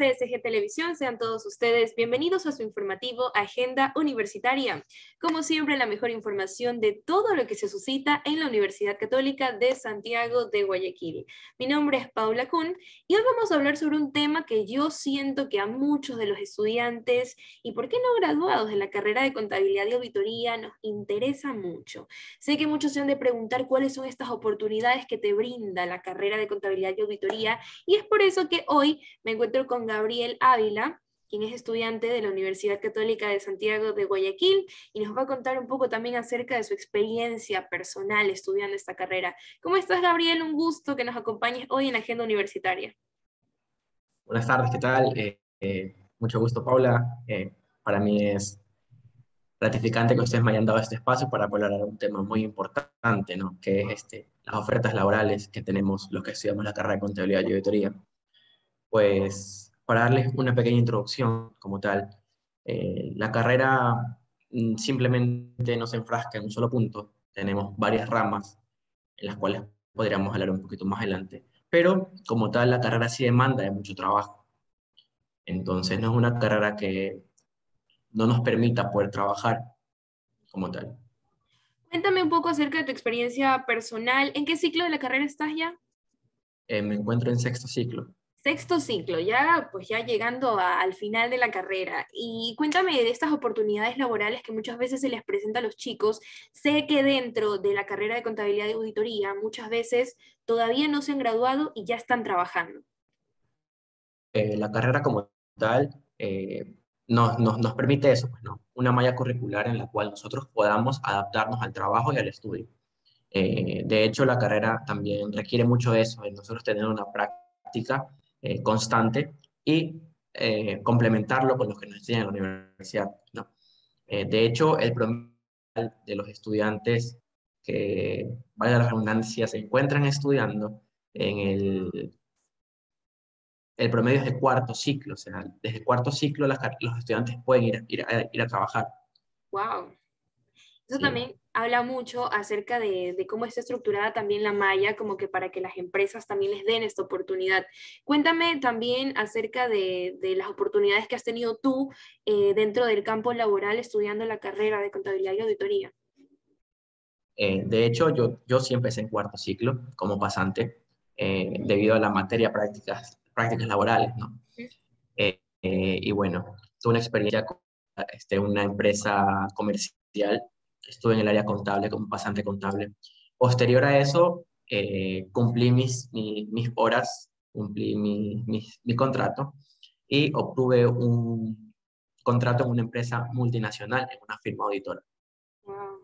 CSG Televisión, sean todos ustedes bienvenidos a su informativo Agenda Universitaria. Como siempre, la mejor información de todo lo que se suscita en la Universidad Católica de Santiago de Guayaquil. Mi nombre es Paula Kuhn y hoy vamos a hablar sobre un tema que yo siento que a muchos de los estudiantes y por qué no graduados de la carrera de contabilidad y auditoría nos interesa mucho. Sé que muchos se han de preguntar cuáles son estas oportunidades que te brinda la carrera de contabilidad y auditoría y es por eso que hoy me encuentro con Gabriel Ávila, quien es estudiante de la Universidad Católica de Santiago de Guayaquil y nos va a contar un poco también acerca de su experiencia personal estudiando esta carrera. ¿Cómo estás, Gabriel? Un gusto que nos acompañes hoy en Agenda Universitaria. Buenas tardes, ¿qué tal? Eh, eh, mucho gusto, Paula. Eh, para mí es gratificante que ustedes me hayan dado este espacio para hablar de un tema muy importante, ¿no? que es este, las ofertas laborales que tenemos los que estudiamos la carrera de contabilidad y auditoría. Pues para darles una pequeña introducción como tal, eh, la carrera mm, simplemente no se enfrasca en un solo punto, tenemos varias ramas en las cuales podríamos hablar un poquito más adelante, pero como tal la carrera sí demanda de mucho trabajo. Entonces no es una carrera que no nos permita poder trabajar como tal. Cuéntame un poco acerca de tu experiencia personal. ¿En qué ciclo de la carrera estás ya? Eh, me encuentro en sexto ciclo. Sexto ciclo, ya pues ya llegando al final de la carrera. Y cuéntame de estas oportunidades laborales que muchas veces se les presenta a los chicos. Sé que dentro de la carrera de contabilidad y auditoría muchas veces todavía no se han graduado y ya están trabajando. Eh, la carrera como tal eh, nos, nos, permite eso, pues, ¿no? una malla curricular en la cual nosotros podamos adaptarnos al trabajo y al estudio. Eh, de hecho, la carrera también requiere mucho eso, de nosotros tener una práctica eh, constante y eh, complementarlo con lo que nos enseñan en la universidad. ¿no? de hecho, el promedio de los estudiantes que, vaya la redundancia, se encuentran estudiando en el el promedio es de cuarto ciclo, o sea, desde cuarto ciclo los estudiantes pueden ir, ir, a, ir a trabajar. ¡Wow! Eso también habla mucho acerca de, de, cómo está estructurada también la malla, como que para que las empresas también les den esta oportunidad. Cuéntame también acerca de, de las oportunidades que has tenido tú eh, dentro del campo laboral estudiando la carrera de contabilidad y auditoría. Eh, de hecho, yo, yo sí empecé en cuarto ciclo como pasante, eh, debido a la materia prácticas prácticas laborales, ¿no? Y bueno, tuve una experiencia con este, una empresa comercial, estuve en el área contable como pasante contable. Posterior a eso, eh, cumplí mis, mis, horas, cumplí mi, mi, contrato y obtuve un contrato en una empresa multinacional, en una firma auditora,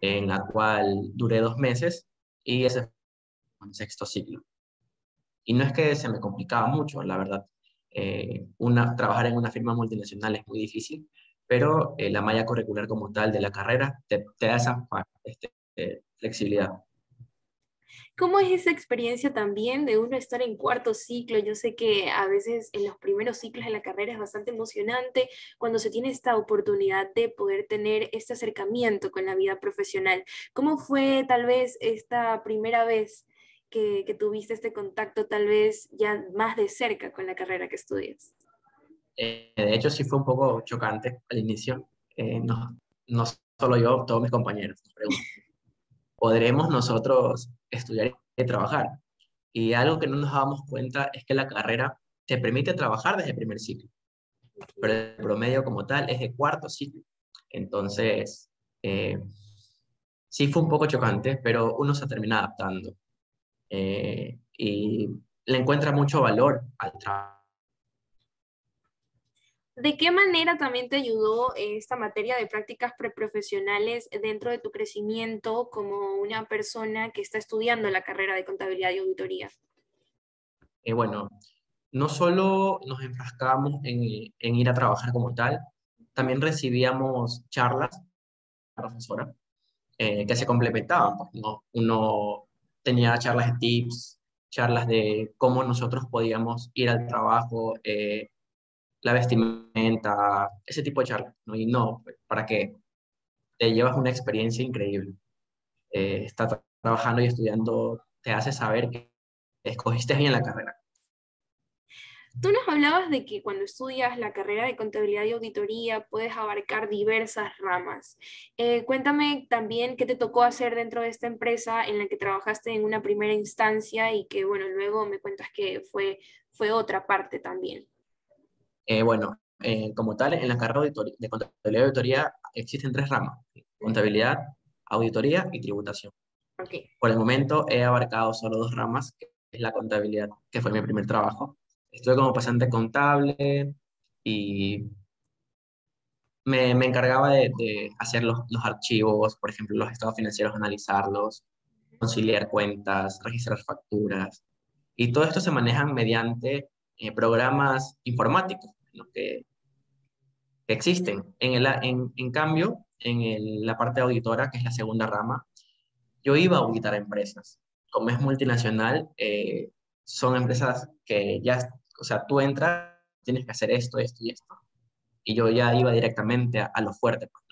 en la cual duré dos meses y ese fue un sexto ciclo. Y no es que se me complicaba mucho, la verdad. Eh, una, trabajar en una firma multinacional es muy difícil, pero eh, la malla curricular como tal de la carrera te, da esa este, eh, flexibilidad. ¿Cómo es esa experiencia también de uno estar en cuarto ciclo? Yo sé que a veces en los primeros ciclos de la carrera es bastante emocionante cuando se tiene esta oportunidad de poder tener este acercamiento con la vida profesional. ¿Cómo fue tal vez esta primera vez que, tuviste este contacto tal vez ya más de cerca con la carrera que estudias? Eh, de hecho, sí fue un poco chocante al inicio. Eh, no, no solo yo, todos mis compañeros ¿podremos nosotros estudiar y trabajar? Y algo que no nos dábamos cuenta es que la carrera te permite trabajar desde el primer ciclo, pero el promedio como tal es de cuarto ciclo. Entonces, eh, sí fue un poco chocante, pero uno se termina adaptando. Eh, y le encuentra mucho valor al trabajo. ¿De qué manera también te ayudó esta materia de prácticas preprofesionales dentro de tu crecimiento como una persona que está estudiando la carrera de contabilidad y auditoría? Eh, bueno, no solo nos enfrascábamos en, ir a trabajar como tal, también recibíamos charlas, profesora, eh, que se complementaban. Pues, ¿no? Uno tenía charlas de tips, charlas de cómo nosotros podíamos ir al trabajo, eh, la vestimenta, ese tipo de charlas. ¿no? Y no, para que te llevas una experiencia increíble. Eh, estar trabajando y estudiando te hace saber que escogiste bien la carrera. Tú nos hablabas de que cuando estudias la carrera de contabilidad y auditoría puedes abarcar diversas ramas. Eh, cuéntame también qué te tocó hacer dentro de esta empresa en la que trabajaste en una primera instancia y que, bueno, luego me cuentas que fue, fue otra parte también. Eh, bueno, eh, como tal, en la carrera de contabilidad y auditoría existen tres ramas, contabilidad, auditoría y tributación. Okay. Por el momento he abarcado solo dos ramas, que es la contabilidad, que fue mi primer trabajo, Estuve como pasante contable y me, me encargaba de, de hacer los, los, archivos, por ejemplo, los estados financieros, analizarlos, conciliar cuentas, registrar facturas. Y todo esto se maneja mediante eh, programas informáticos que, que, existen. En, el, en, cambio, en la parte auditora, que es la segunda rama, yo iba a auditar empresas. Como es multinacional, eh, son empresas que ya o sea, tú entras, tienes que hacer esto, esto y esto. Y yo ya iba directamente a, lo fuerte, pues,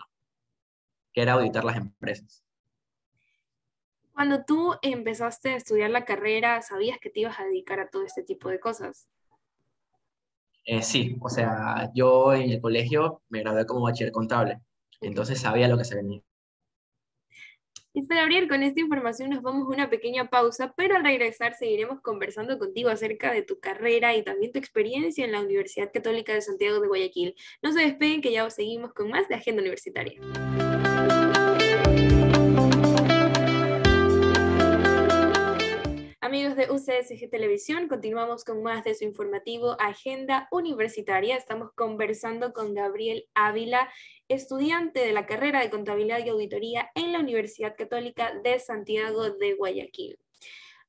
que era auditar las empresas. Cuando tú empezaste a estudiar la carrera, ¿sabías que te ibas a dedicar a todo este tipo de cosas? Eh, sí, o sea, yo en el colegio me gradué como bachiller contable, entonces sabía lo que se venía. Listo, Gabriel, con esta información nos vamos a una pequeña pausa, pero al regresar seguiremos conversando contigo acerca de tu carrera y también tu experiencia en la Universidad Católica de Santiago de Guayaquil. No se despeguen que ya seguimos con más de Agenda Universitaria. Amigos de UCSG Televisión, continuamos con más de su informativo Agenda Universitaria. Estamos conversando con Gabriel Ávila, estudiante de la carrera de Contabilidad y Auditoría en la Universidad Católica de Santiago de Guayaquil.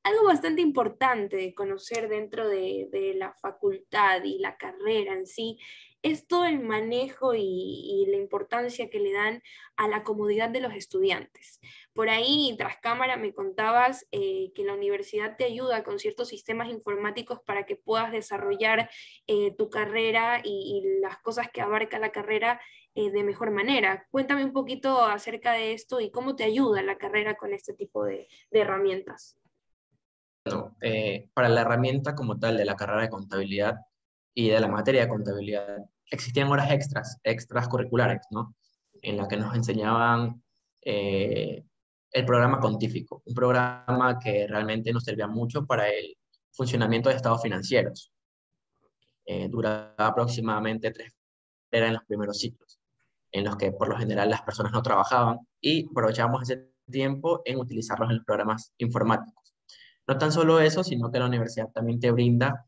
Algo bastante importante de conocer dentro de, de la facultad y la carrera en sí es todo el manejo y, la importancia que le dan a la comodidad de los estudiantes. Por ahí, tras cámara, me contabas eh, que la universidad te ayuda con ciertos sistemas informáticos para que puedas desarrollar eh, tu carrera y, las cosas que abarca la carrera eh, de mejor manera. Cuéntame un poquito acerca de esto y cómo te ayuda la carrera con este tipo de, herramientas. Bueno, para la herramienta como tal de la carrera de contabilidad y de la materia de contabilidad, existían horas extras, extras curriculares, ¿no? En la que nos enseñaban eh, el programa contífico, un programa que realmente nos servía mucho para el funcionamiento de estados financieros. Eh, duraba aproximadamente tres en los primeros ciclos, en los que por lo general las personas no trabajaban y aprovechábamos ese tiempo en utilizarlos en los programas informáticos. No tan solo eso, sino que la universidad también te brinda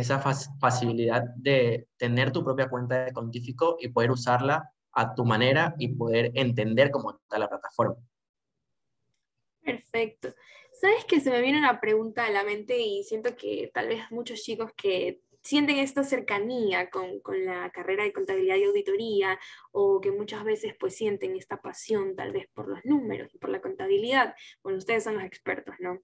esa facilidad de tener tu propia cuenta de Contífico y poder usarla a tu manera y poder entender cómo está la plataforma. Perfecto. Sabes que se me viene una pregunta a la mente y siento que tal vez muchos chicos que sienten esta cercanía con, con, la carrera de contabilidad y auditoría o que muchas veces pues sienten esta pasión tal vez por los números y por la contabilidad. Bueno, ustedes son los expertos, ¿no?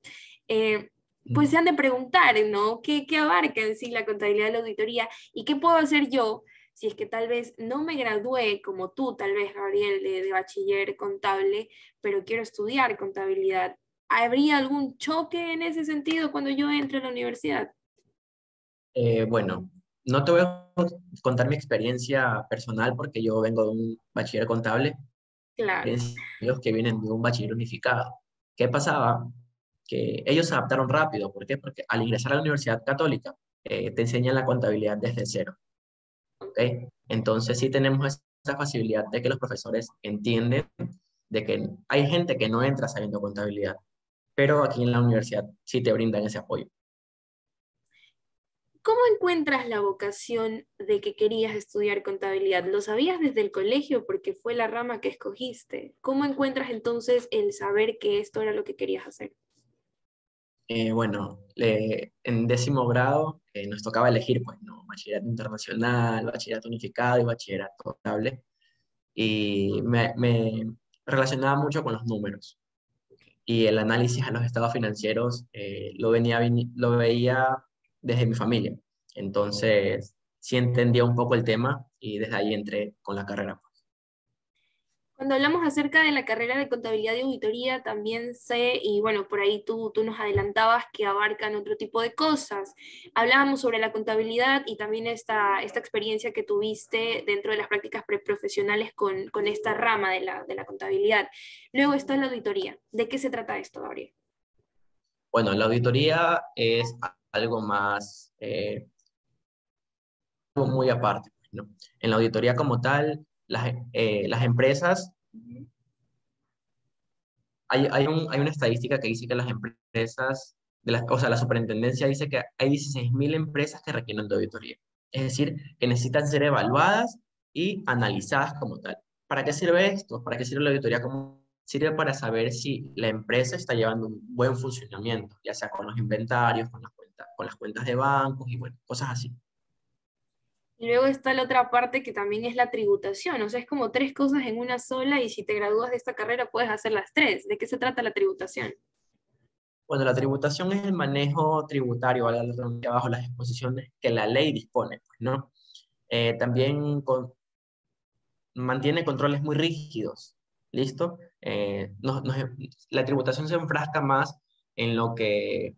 Eh, pues se han de preguntar, ¿no? ¿Qué, ¿Qué, abarca en sí la contabilidad de la auditoría y qué puedo hacer yo si es que tal vez no me gradué como tú, tal vez, Gabriel, de, bachiller contable, pero quiero estudiar contabilidad? ¿Habría algún choque en ese sentido cuando yo entre a la universidad? Eh, bueno, no te voy a contar mi experiencia personal porque yo vengo de un bachiller contable. Claro. Los que vienen de un bachiller unificado. ¿Qué pasaba? Que ellos se adaptaron rápido. ¿Por qué? Porque al ingresar a la Universidad Católica eh, te enseñan la contabilidad desde cero. ¿okay? Entonces sí tenemos esa facilidad de que los profesores entienden de que hay gente que no entra sabiendo contabilidad, pero aquí en la universidad sí te brindan ese apoyo. ¿Cómo encuentras la vocación de que querías estudiar contabilidad? ¿Lo sabías desde el colegio porque fue la rama que escogiste? ¿Cómo encuentras entonces el saber que esto era lo que querías hacer? Eh, bueno, en décimo grado eh, nos tocaba elegir, pues, ¿no? Bachillerato internacional, bachillerato unificado y bachillerato estable. Y me, relacionaba mucho con los números. Y el análisis a los estados financieros eh, lo, venía, lo veía desde mi familia. Entonces, sí entendía un poco el tema y desde ahí entré con la carrera. Cuando hablamos acerca de la carrera de contabilidad y auditoría, también sé, y bueno, por ahí tú, tú nos adelantabas que abarcan otro tipo de cosas. Hablábamos sobre la contabilidad y también esta, esta experiencia que tuviste dentro de las prácticas preprofesionales con, con esta rama de la, de la contabilidad. Luego está la auditoría. ¿De qué se trata esto, Gabriel? Bueno, la auditoría es algo más, eh, muy aparte. ¿no? En la auditoría como tal, las, eh, las empresas, hay, hay, un, hay, una estadística que dice que las empresas, de la, o sea, la superintendencia dice que hay 16.000 empresas que requieren de auditoría. Es decir, que necesitan ser evaluadas y analizadas como tal. ¿Para qué sirve esto? ¿Para qué sirve la auditoría como sirve para saber si la empresa está llevando un buen funcionamiento, ya sea con los inventarios, con las cuentas, con las cuentas de bancos y bueno, cosas así. Y luego está la otra parte que también es la tributación, o sea, es como tres cosas en una sola y si te gradúas de esta carrera puedes hacer las tres. ¿De qué se trata la tributación? Bueno, la tributación es el manejo tributario, bajo las disposiciones que la ley dispone, pues, ¿no? Eh, también mantiene controles muy rígidos, ¿listo? Eh, la tributación se enfrasca más en lo que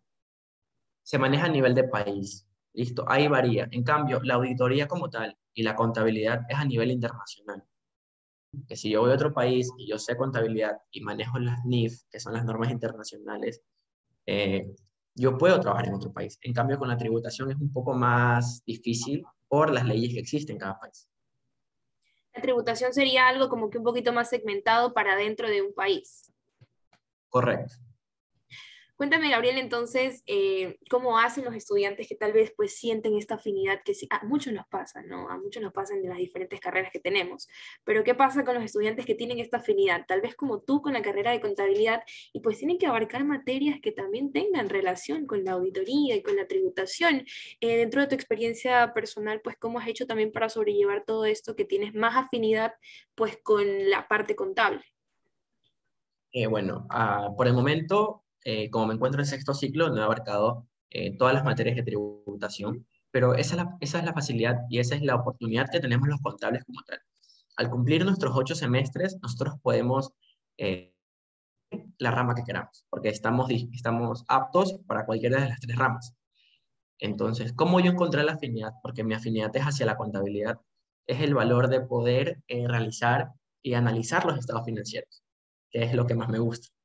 se maneja a nivel de país, Listo, ahí varía. En cambio, la auditoría como tal y la contabilidad es a nivel internacional. Que si yo voy a otro país y yo sé contabilidad y manejo las NIF, que son las normas internacionales, eh, yo puedo trabajar en otro país. En cambio, con la tributación es un poco más difícil por las leyes que existen en cada país. La tributación sería algo como que un poquito más segmentado para dentro de un país. Correcto. Cuéntame, Gabriel, entonces, eh, ¿cómo hacen los estudiantes que tal vez pues sienten esta afinidad que a muchos nos pasa, ¿no? A muchos nos pasan de las diferentes carreras que tenemos, pero ¿qué pasa con los estudiantes que tienen esta afinidad? Tal vez como tú con la carrera de contabilidad y pues tienen que abarcar materias que también tengan relación con la auditoría y con la tributación. Eh, dentro de tu experiencia personal, pues, ¿cómo has hecho también para sobrellevar todo esto que tienes más afinidad pues con la parte contable? Eh, bueno, ah, por el momento eh, como me encuentro en sexto ciclo, no he abarcado eh, todas las materias de tributación, pero esa es, la, esa es la facilidad y esa es la oportunidad que tenemos los contables como tal. Al cumplir nuestros ocho semestres, nosotros podemos eh, la rama que queramos, porque estamos, estamos aptos para cualquiera de las tres ramas. Entonces, ¿cómo yo encontré la afinidad? Porque mi afinidad es hacia la contabilidad, es el valor de poder realizar y analizar los estados financieros, que es lo que más me gusta.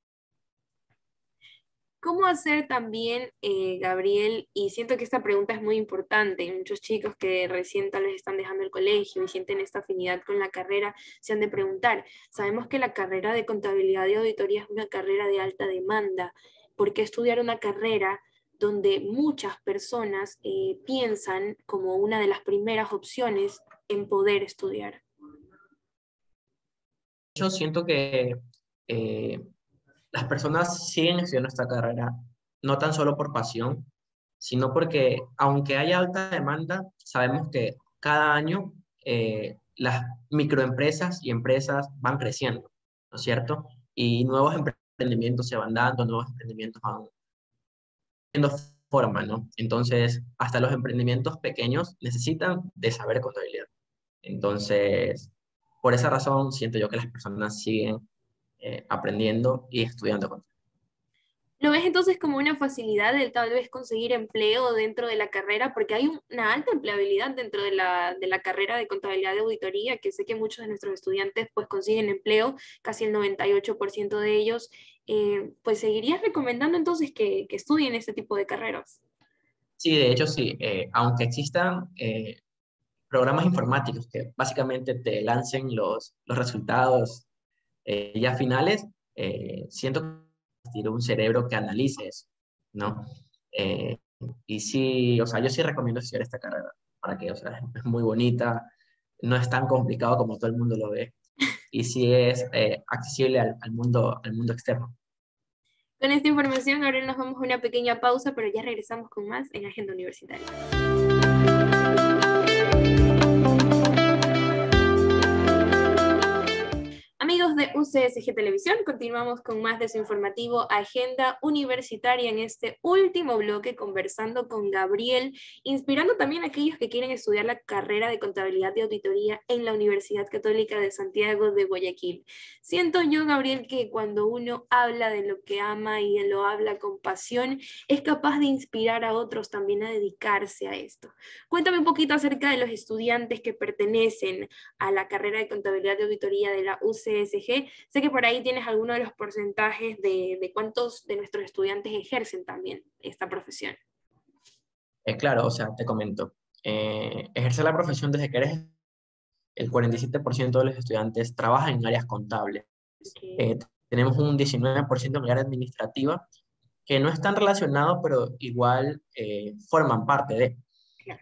¿Cómo hacer también, eh, Gabriel? Y siento que esta pregunta es muy importante. Muchos chicos que recién tal vez están dejando el colegio y sienten esta afinidad con la carrera, se han de preguntar. Sabemos que la carrera de contabilidad y auditoría es una carrera de alta demanda. ¿Por qué estudiar una carrera donde muchas personas eh, piensan como una de las primeras opciones en poder estudiar? Yo siento que eh, las personas siguen estudiando esta carrera no tan solo por pasión, sino porque aunque haya alta demanda, sabemos que cada año eh, las microempresas y empresas van creciendo, ¿no es cierto? Y nuevos emprendimientos se van dando, nuevos emprendimientos van teniendo forma, ¿no? Entonces, hasta los emprendimientos pequeños necesitan de saber contabilidad. Entonces, por esa razón, siento yo que las personas siguen eh, aprendiendo y estudiando. ¿Lo ves entonces como una facilidad de tal vez conseguir empleo dentro de la carrera? Porque hay una alta empleabilidad dentro de la, de la carrera de contabilidad de auditoría, que sé que muchos de nuestros estudiantes pues consiguen empleo, casi el 98% de ellos. Eh, pues seguirías recomendando entonces que, que, estudien este tipo de carreras? Sí, de hecho sí. Eh, aunque existan programas informáticos que básicamente te lancen los, los resultados eh, ya finales, eh, siento que tiene un cerebro que analice eso, ¿no? Eh, y sí, o sea, yo sí recomiendo estudiar esta carrera, para que, o sea, es muy bonita, no es tan complicado como todo el mundo lo ve, y sí es accesible al, al, mundo, al mundo externo. Con esta información ahora nos vamos a una pequeña pausa, pero ya regresamos con más en Agenda Universitaria. Amigos de UCSG Televisión, continuamos con más de su informativo Agenda Universitaria en este último bloque, conversando con Gabriel, inspirando también a aquellos que quieren estudiar la carrera de contabilidad y auditoría en la Universidad Católica de Santiago de Guayaquil. Siento yo, Gabriel, que cuando uno habla de lo que ama y lo habla con pasión, es capaz de inspirar a otros también a dedicarse a esto. Cuéntame un poquito acerca de los estudiantes que pertenecen a la carrera de contabilidad y auditoría de la UCSG Sé que por ahí tienes alguno de los porcentajes de, de cuántos de nuestros estudiantes ejercen también esta profesión. Es claro, o sea, te comento. Eh, ejercer la profesión desde que eres el 47% de los estudiantes trabajan en áreas contables. Eh, tenemos un 19% en área administrativa, que no están relacionados, pero igual eh, forman parte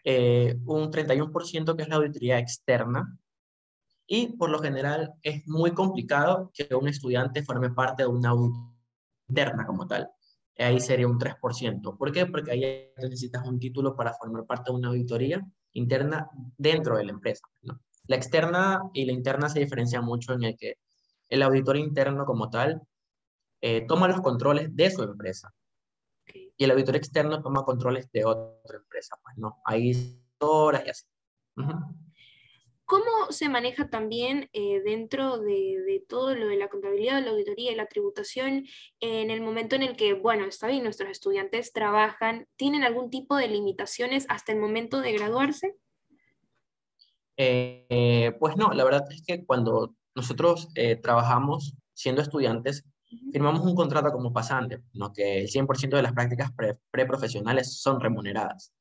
de. un 31% que es la auditoría externa, y por lo general es muy complicado que un estudiante forme parte de una auditoría interna como tal. Ahí sería un 3%. ¿Por qué? Porque ahí necesitas un título para formar parte de una auditoría interna dentro de la empresa. La externa y la interna se diferencian mucho en el que el auditor interno como tal eh, toma los controles de su empresa. Y el auditor externo toma controles de otra empresa. Pues no, hay horas y así. ¿Cómo se maneja también eh, dentro de, todo lo de la contabilidad, la auditoría y la tributación en el momento en el que, bueno, está bien, nuestros estudiantes trabajan, ¿tienen algún tipo de limitaciones hasta el momento de graduarse? Eh, pues no, la verdad es que cuando nosotros eh, trabajamos siendo estudiantes, firmamos un contrato como pasante, ¿no? que el 100% de las prácticas preprofesionales son remuneradas.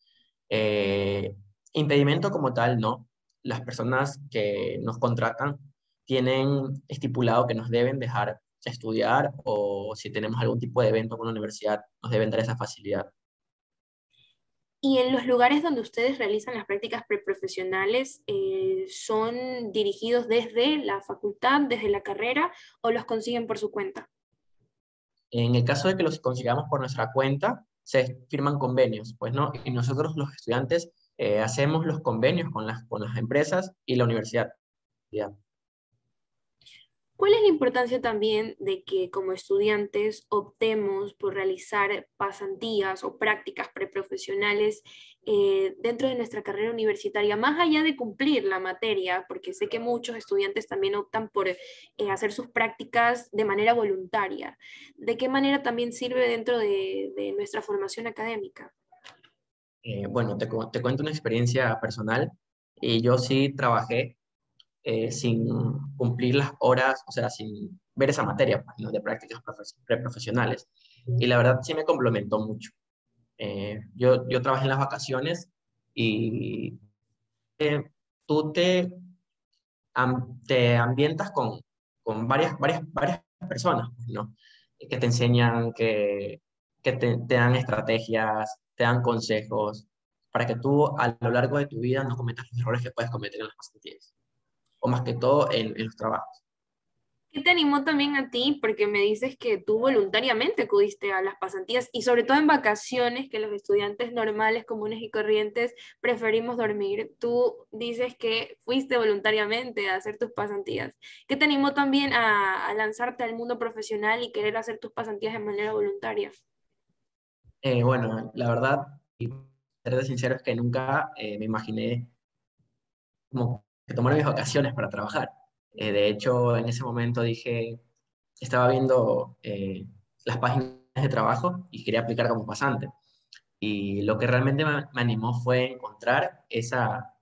impedimento como tal, no, las personas que nos contratan tienen estipulado que nos deben dejar estudiar o si tenemos algún tipo de evento con la universidad, nos deben dar esa facilidad. ¿Y en los lugares donde ustedes realizan las prácticas preprofesionales, eh, son dirigidos desde la facultad, desde la carrera, o los consiguen por su cuenta? En el caso de que los consigamos por nuestra cuenta, se firman convenios, pues no, y nosotros los estudiantes eh, hacemos los convenios con las, con las empresas y la universidad. ¿Cuál es la importancia también de que como estudiantes optemos por realizar pasantías o prácticas preprofesionales eh, dentro de nuestra carrera universitaria, más allá de cumplir la materia, porque sé que muchos estudiantes también optan por eh, hacer sus prácticas de manera voluntaria? ¿De qué manera también sirve dentro de, de nuestra formación académica? Eh, bueno, te, te, cuento una experiencia personal. Y yo sí trabajé eh, sin cumplir las horas, o sea, sin ver esa materia pues, de prácticas preprofesionales. Y la verdad sí me complementó mucho. Eh, yo, yo trabajé en las vacaciones y tú te, te ambientas con, con varias, varias, varias personas, pues, ¿no? Que te enseñan, que, que te, te dan estrategias, te dan consejos para que tú a lo largo de tu vida no cometas los errores que puedes cometer en las pasantías, o más que todo en, los trabajos. ¿Qué te animó también a ti? Porque me dices que tú voluntariamente acudiste a las pasantías y sobre todo en vacaciones, que los estudiantes normales, comunes y corrientes preferimos dormir. Tú dices que fuiste voluntariamente a hacer tus pasantías. ¿Qué te animó también a, a lanzarte al mundo profesional y querer hacer tus pasantías de manera voluntaria? Eh, bueno, la verdad, y ser sincero, es que nunca eh, me imaginé como que tomar mis vacaciones para trabajar. Eh, de hecho, en ese momento dije, estaba viendo las páginas de trabajo y quería aplicar como pasante. Y lo que realmente me, me animó fue encontrar esa,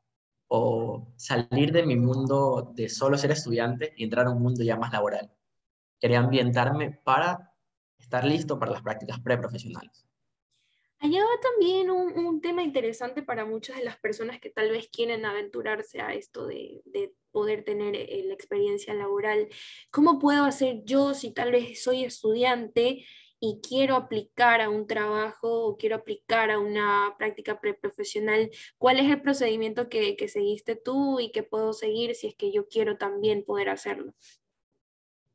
o salir de mi mundo de solo ser estudiante y entrar a un mundo ya más laboral. Quería ambientarme para estar listo para las prácticas preprofesionales. Allá va también un, tema interesante para muchas de las personas que tal vez quieren aventurarse a esto de, poder tener eh, la experiencia laboral. ¿Cómo puedo hacer yo si tal vez soy estudiante y quiero aplicar a un trabajo o quiero aplicar a una práctica preprofesional? ¿Cuál es el procedimiento que, que seguiste tú y que puedo seguir si es que yo quiero también poder hacerlo?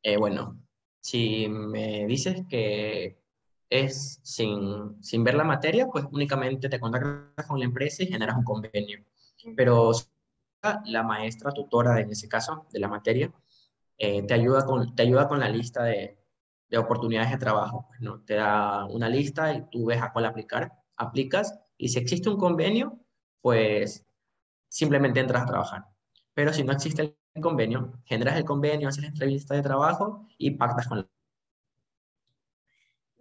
Eh, bueno, si me dices que es sin, sin ver la materia, pues únicamente te contactas con la empresa y generas un convenio. Pero la maestra tutora, en ese caso, de la materia, eh, te, ayuda con, te ayuda con la lista de, de oportunidades de trabajo. Pues, ¿no? Te da una lista y tú ves a cuál aplicar, aplicas y si existe un convenio, pues simplemente entras a trabajar. Pero si no existe el convenio, generas el convenio, haces la entrevista de trabajo y pactas con la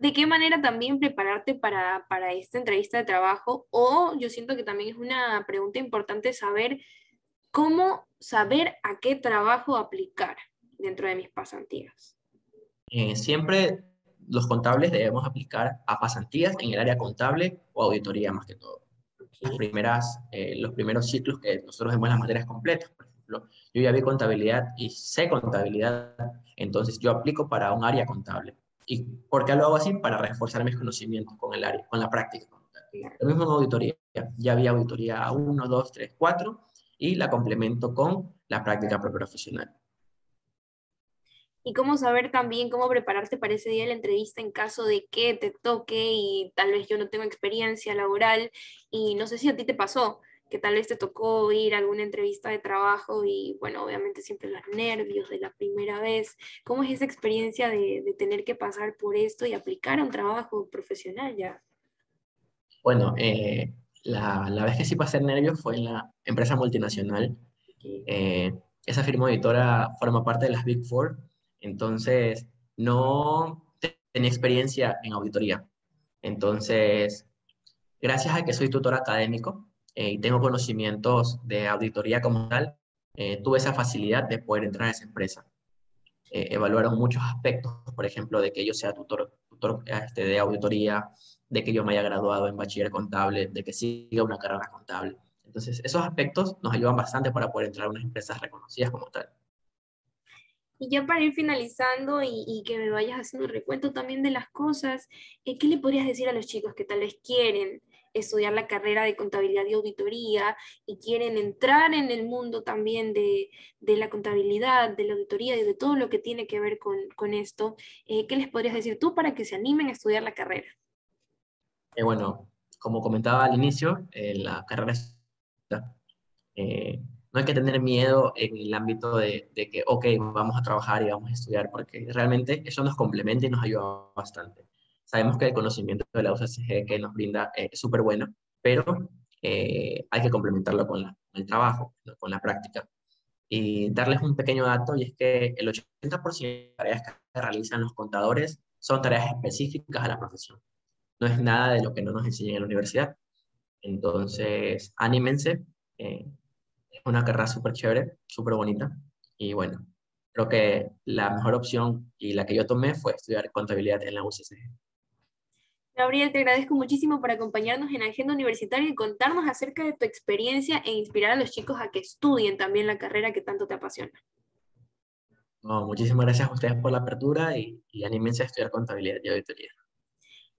¿De qué manera también prepararte para, para, esta entrevista de trabajo? O yo siento que también es una pregunta importante saber cómo saber a qué trabajo aplicar dentro de mis pasantías. Eh, siempre los contables debemos aplicar a pasantías en el área contable o auditoría más que todo. Las primeras, eh, los primeros ciclos que nosotros vemos las materias completas, por ejemplo, yo ya vi contabilidad y sé contabilidad, entonces yo aplico para un área contable. ¿Y por qué lo hago así? Para reforzar mis conocimientos con el área, con la práctica. Lo mismo en auditoría. Ya había auditoría 1, 2, 3, 4 y la complemento con la práctica profesional y cómo saber también cómo prepararte para ese día de la entrevista en caso de que te toque y tal vez yo no tengo experiencia laboral y no sé si a ti te pasó que tal vez te tocó ir a alguna entrevista de trabajo y bueno, obviamente siempre los nervios de la primera vez. ¿Cómo es esa experiencia de, de tener que pasar por esto y aplicar a un trabajo profesional ya? Bueno, eh, la, la, vez que sí pasé nervios fue en la empresa multinacional. Eh, esa firma editora forma parte de las Big Four entonces, no tenía experiencia en auditoría. Entonces, gracias a que soy tutor académico eh, y tengo conocimientos de auditoría como tal, eh, tuve esa facilidad de poder entrar a esa empresa. Eh, evaluaron muchos aspectos, por ejemplo, de que yo sea tutor, tutor este, de auditoría, de que yo me haya graduado en bachiller contable, de que siga una carrera contable. Entonces, esos aspectos nos ayudan bastante para poder entrar a unas empresas reconocidas como tal. Y ya para ir finalizando y, que me vayas haciendo un recuento también de las cosas, eh, ¿qué le podrías decir a los chicos que tal vez quieren estudiar la carrera de contabilidad y auditoría y quieren entrar en el mundo también de, la contabilidad, de la auditoría y de todo lo que tiene que ver con, esto? Eh, ¿Qué les podrías decir tú para que se animen a estudiar la carrera? Eh, bueno, como comentaba al inicio, la carrera es no hay que tener miedo en el ámbito de, que, ok, vamos a trabajar y vamos a estudiar, porque realmente eso nos complementa y nos ayuda bastante. Sabemos que el conocimiento de la UCSG que nos brinda es súper bueno, pero eh, hay que complementarlo con, el trabajo, con la práctica. Y darles un pequeño dato, y es que el 80% de tareas que realizan los contadores son tareas específicas a la profesión. No es nada de lo que no nos enseñan en la universidad. Entonces, anímense, eh, una carrera súper chévere, súper bonita. Y bueno, creo que la mejor opción y la que yo tomé fue estudiar contabilidad en la UCC. Gabriel, te agradezco muchísimo por acompañarnos en Agenda Universitaria y contarnos acerca de tu experiencia e inspirar a los chicos a que estudien también la carrera que tanto te apasiona. muchísimas gracias a ustedes por la apertura y, y anímense a estudiar contabilidad y auditoría.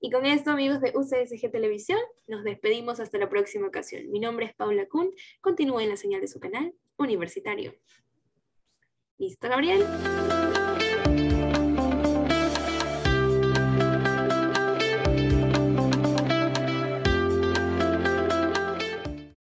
Y con esto, amigos de UCSG Televisión, nos despedimos hasta la próxima ocasión. Mi nombre es Paula Kuhn. Continúen la señal de su canal universitario. ¿Listo, Gabriel?